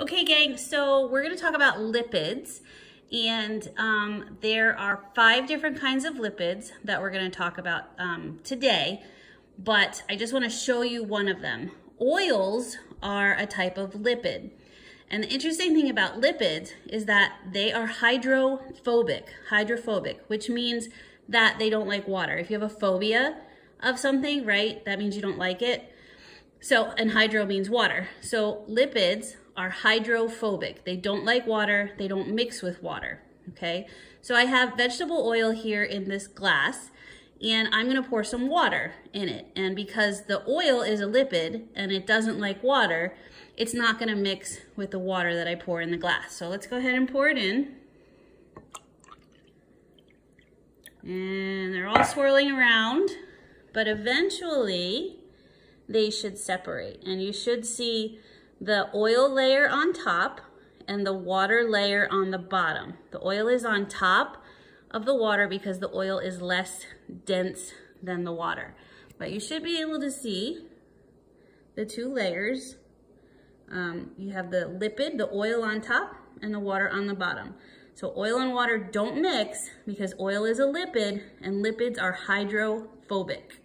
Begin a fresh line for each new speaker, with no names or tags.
Okay, gang, so we're gonna talk about lipids. And um, there are five different kinds of lipids that we're gonna talk about um, today, but I just wanna show you one of them. Oils are a type of lipid. And the interesting thing about lipids is that they are hydrophobic, hydrophobic, which means that they don't like water. If you have a phobia of something, right, that means you don't like it. So, and hydro means water. So lipids are hydrophobic. They don't like water. They don't mix with water, okay? So I have vegetable oil here in this glass and I'm gonna pour some water in it. And because the oil is a lipid and it doesn't like water, it's not gonna mix with the water that I pour in the glass. So let's go ahead and pour it in. And they're all swirling around, but eventually they should separate. And you should see the oil layer on top and the water layer on the bottom. The oil is on top of the water because the oil is less dense than the water. But you should be able to see the two layers. Um, you have the lipid, the oil on top, and the water on the bottom. So oil and water don't mix because oil is a lipid and lipids are hydrophobic.